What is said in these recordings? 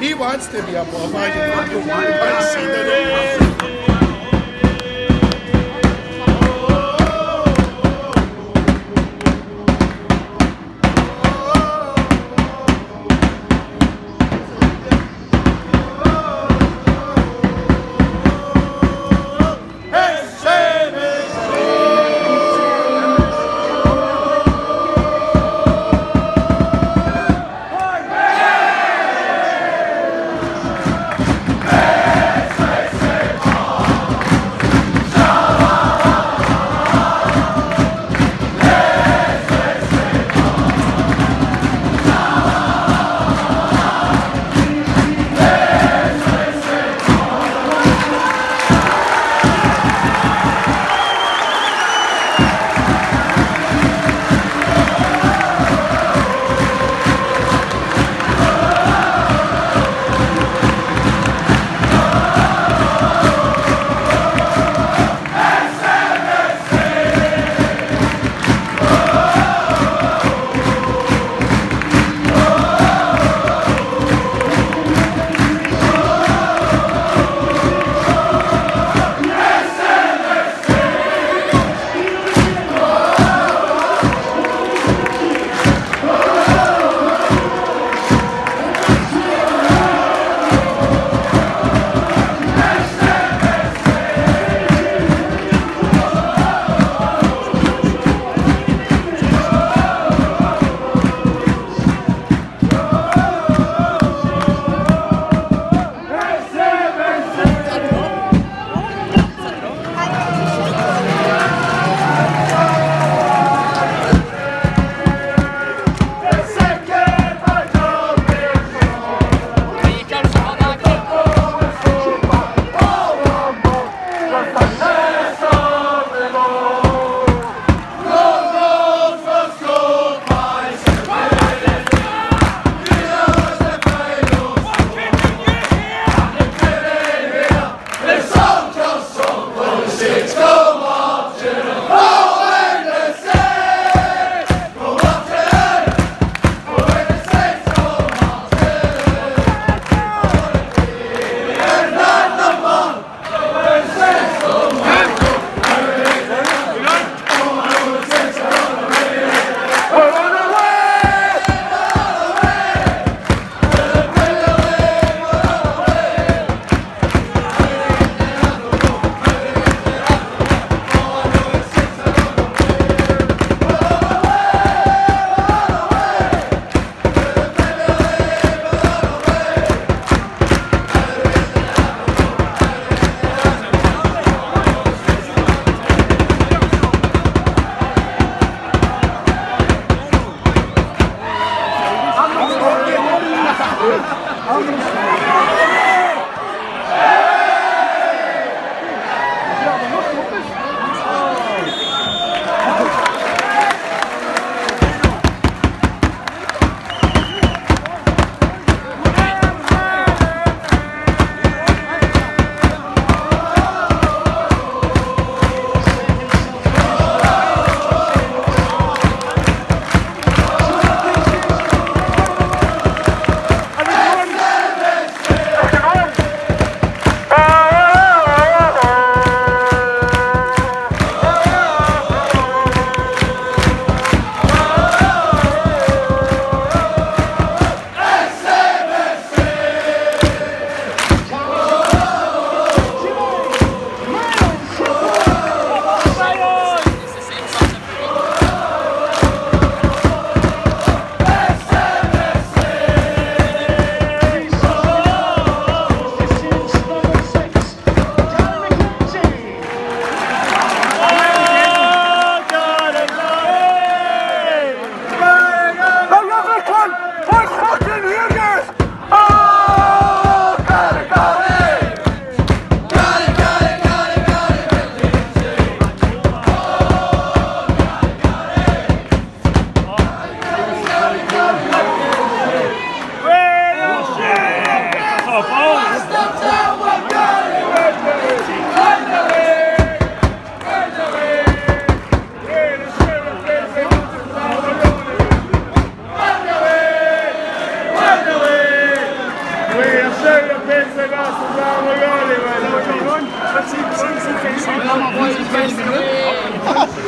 he wants to be up all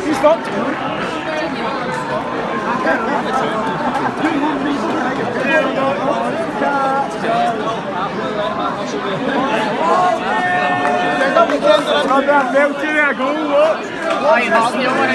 He stopped. Adam Bell tirou a gol. Aí, Raul, eu vou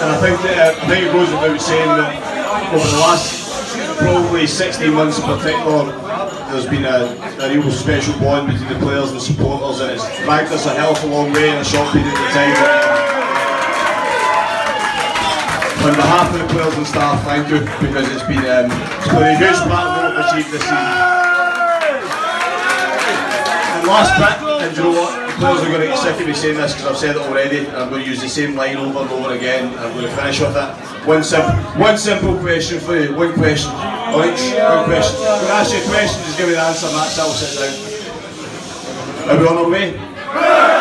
And I think uh, I think it goes without saying that over the last probably 16 months in particular, there's been a, a real special bond between the players and supporters, and it's dragged us a hell of a long way in a short period of time. On behalf of the players and staff, thank you because it's been um, it's been a huge part of what we've achieved this season. And last bit, and you know what? Players are going to get sick of me saying this because I've said it already, I'm going to use the same line over and over again. I'm going to finish with that. One simple, one simple question for you. One question. One question. Going to ask you a question, just give me the answer, it. I'll sit down. Are we on our way?